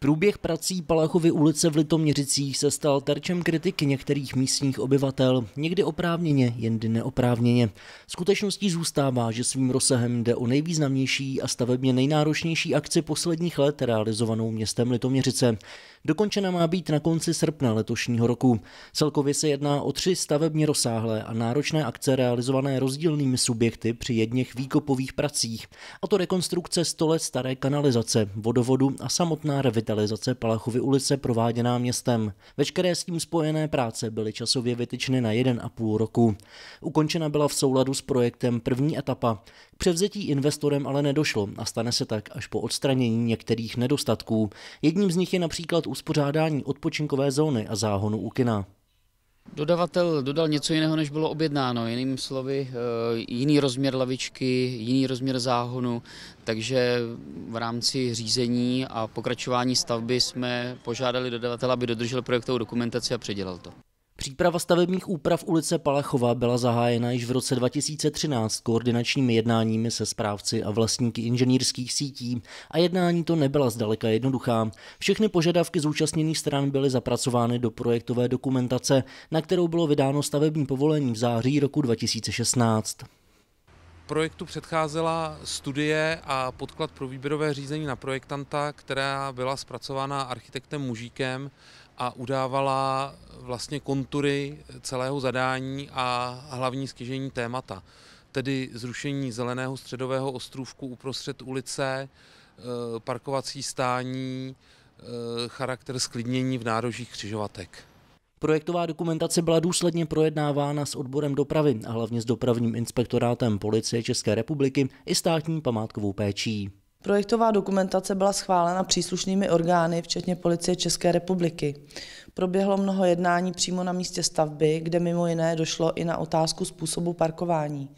Průběh prací Palachovy ulice v Litoměřicích se stal terčem kritiky některých místních obyvatel, někdy oprávněně, jindy neoprávněně. Skutečností zůstává, že svým rozsahem jde o nejvýznamnější a stavebně nejnáročnější akci posledních let realizovanou městem Litoměřice. Dokončena má být na konci srpna letošního roku. Celkově se jedná o tři stavebně rozsáhlé a náročné akce realizované rozdílnými subjekty při jedněch výkopových pracích, a to rekonstrukce 100 let staré kanalizace, vodovodu a samotná revitalizace Palachovy ulice prováděná městem. Veškeré s tím spojené práce byly časově vytyčeny na jeden a půl roku. Ukončena byla v souladu s projektem první etapa. K převzetí investorem ale nedošlo a stane se tak až po odstranění některých nedostatků. Jedním z nich je například uspořádání odpočinkové zóny a záhonu u kina. Dodavatel dodal něco jiného, než bylo objednáno. Jinými slovy, eh, jiný rozměr lavičky, jiný rozměr záhonu, takže v rámci řízení a pokračování stavby jsme požádali dodavatele, aby dodržel projektovou dokumentaci a předělal to. Příprava stavebních úprav ulice Palachova byla zahájena již v roce 2013 koordinačními jednáními se správci a vlastníky inženýrských sítí a jednání to nebyla zdaleka jednoduchá. Všechny požadavky zúčastněných stran byly zapracovány do projektové dokumentace, na kterou bylo vydáno stavební povolení v září roku 2016 projektu předcházela studie a podklad pro výběrové řízení na projektanta, která byla zpracována architektem Mužíkem a udávala vlastně kontury celého zadání a hlavní stěžení témata, tedy zrušení zeleného středového ostrůvku uprostřed ulice, eh, parkovací stání, eh, charakter sklidnění v nárožích křižovatek. Projektová dokumentace byla důsledně projednávána s odborem dopravy a hlavně s dopravním inspektorátem policie České republiky i státní památkovou péčí. Projektová dokumentace byla schválena příslušnými orgány, včetně Policie České republiky. Proběhlo mnoho jednání přímo na místě stavby, kde mimo jiné došlo i na otázku způsobu parkování.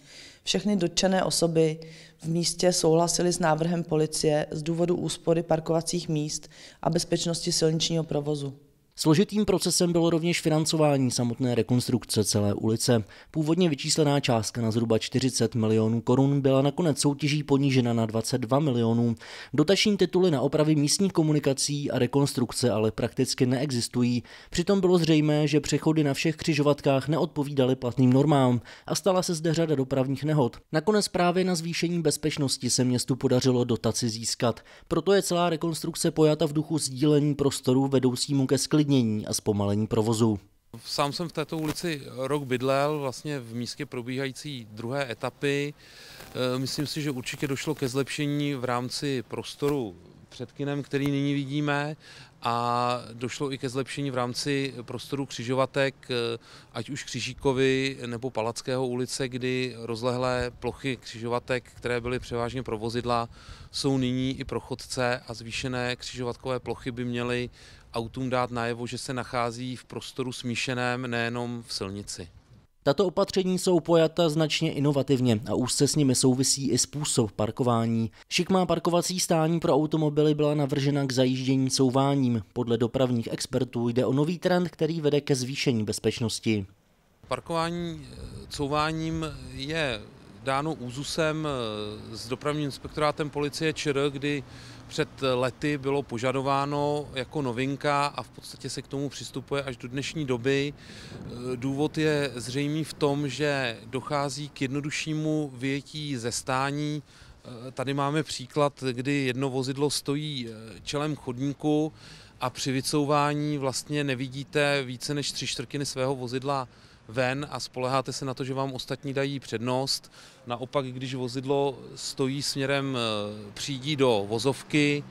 Všechny dotčené osoby v místě souhlasily s návrhem policie z důvodu úspory parkovacích míst a bezpečnosti silničního provozu. Složitým procesem bylo rovněž financování samotné rekonstrukce celé ulice. Původně vyčíslená částka na zhruba 40 milionů korun byla nakonec soutěží ponížena na 22 milionů. Dotační tituly na opravy místních komunikací a rekonstrukce ale prakticky neexistují. Přitom bylo zřejmé, že přechody na všech křižovatkách neodpovídaly platným normám a stala se zde řada dopravních nehod. Nakonec právě na zvýšení bezpečnosti se městu podařilo dotaci získat. Proto je celá rekonstrukce pojata v duchu sdílení prostoru vedoucímu ke sklidní zklidnění a zpomalení provozu. Sám jsem v této ulici rok bydlel, vlastně v místě probíhající druhé etapy. E, myslím si, že určitě došlo ke zlepšení v rámci prostoru před kinem, který nyní vidíme a došlo i ke zlepšení v rámci prostoru křižovatek, e, ať už Křižíkovi nebo Palackého ulice, kdy rozlehlé plochy křižovatek, které byly převážně pro vozidla, jsou nyní i pro chodce a zvýšené křižovatkové plochy by měly autům dát najevo, že se nachází v prostoru smíšeném, nejenom v silnici. Tato opatření jsou pojata značně inovativně a úzce s nimi souvisí i způsob parkování. Šikmá parkovací stání pro automobily byla navržena k zajíždění souváním. Podle dopravních expertů jde o nový trend, který vede ke zvýšení bezpečnosti. Parkování eh, couváním je dáno úzusem eh, s dopravním inspektorátem policie ČR, kdy před lety bylo požadováno jako novinka a v podstatě se k tomu přistupuje až do dnešní doby. Eh, důvod je zřejmý v tom, že dochází k jednoduššímu vyjetí ze stání. Eh, tady máme příklad, kdy jedno vozidlo stojí čelem chodníku a při vycouvání vlastně nevidíte více než tři čtvrtiny svého vozidla ven a spoleháte se na to, že vám ostatní dají přednost. Naopak, když vozidlo stojí směrem eh, přídí do vozovky,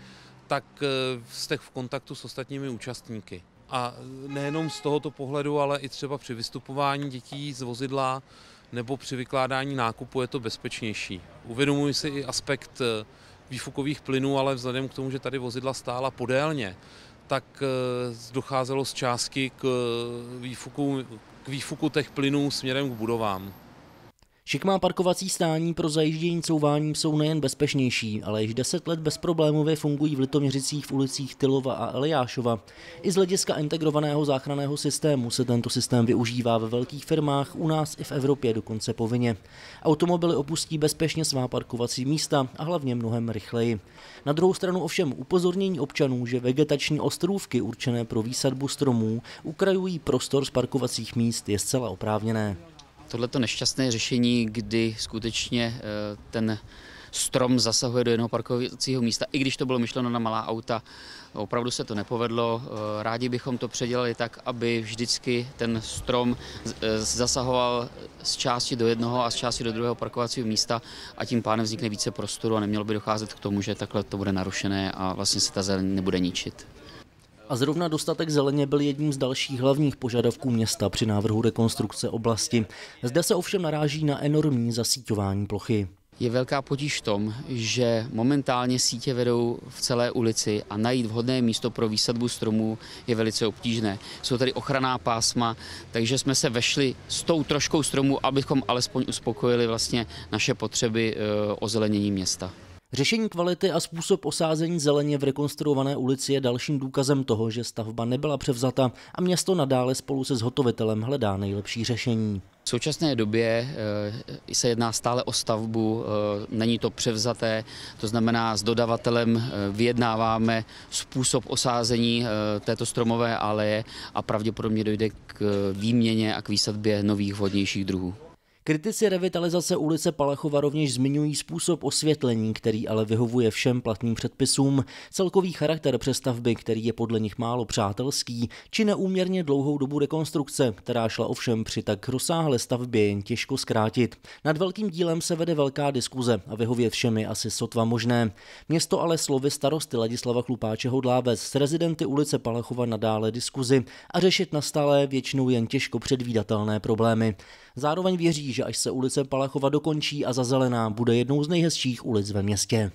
tak eh, jste v kontaktu s ostatními účastníky. A nejenom z tohoto pohledu, ale i třeba při vystupování dětí z vozidla nebo při vykládání nákupu je to bezpečnější. Uvědomuji si i aspekt eh, výfukových plynů, ale vzhledem k tomu, že tady vozidla stála podélně, tak docházelo z částky k výfuku, k výfuku těch plynů směrem k budovám. Šikmá parkovací stání pro zajíždění couváním jsou nejen bezpečnější, ale již deset let bezproblémově fungují v Litoměřicích v ulicích Tylova a Eliášova. I z hlediska integrovaného záchranného systému se tento systém využívá ve velkých firmách, u nás i v Evropě dokonce povinně. Automobily opustí bezpečně svá parkovací místa a hlavně mnohem rychleji. Na druhou stranu ovšem upozornění občanů, že vegetační ostrůvky určené pro výsadbu stromů ukrajují prostor z parkovacích míst je zcela oprávněné. Tohleto nešťastné řešení, kdy skutečně eh, ten strom zasahuje do jednoho parkovacího místa, i když to bylo myšleno na malá auta, opravdu se to nepovedlo. Eh, rádi bychom to předělali tak, aby vždycky ten strom eh, zasahoval z části do jednoho a z části do druhého parkovacího místa a tím pádem vznikne více prostoru a nemělo by docházet k tomu, že takhle to bude narušené a vlastně se ta zeleň nebude ničit. A zrovna dostatek zeleně byl jedním z dalších hlavních požadavků města při návrhu rekonstrukce oblasti. Zde se ovšem naráží na enormní zasíťování plochy. Je velká potíž v tom, že momentálně sítě vedou v celé ulici a najít vhodné místo pro výsadbu stromů je velice obtížné. Jsou tady ochranná pásma, takže jsme se vešli s tou troškou stromů, abychom alespoň uspokojili vlastně naše potřeby eh, ozelenění města. Řešení kvality a způsob osázení zeleně v rekonstruované ulici je dalším důkazem toho, že stavba nebyla převzata a město nadále spolu se zhotovitelem hledá nejlepší řešení. V současné době eh, se jedná stále o stavbu, eh, není to převzaté, to znamená s dodavatelem eh, vyjednáváme způsob osázení této stromové aleje a pravděpodobně dojde k výměně a k výsadbě nových vhodnějších druhů. Kritici revitalizace ulice Palachova rovněž zmiňují způsob osvětlení, který ale vyhovuje všem platným předpisům, celkový charakter přestavby, který je podle nich málo přátelský, či neúměrně dlouhou dobu rekonstrukce, která šla ovšem při tak rozsáhlé stavbě jen těžko zkrátit. Nad velkým dílem se vede velká diskuze a vyhovět všem je asi sotva možné. Město ale slovy starosty Ladislava Chlupáče Hodlávec s rezidenty ulice Palachova nadále diskuzi a řešit nastalé většinou jen těžko předvídatelné problémy. Zároveň věří, že až se ulice Palachova dokončí a zazelená, bude jednou z nejhezčích ulic ve městě.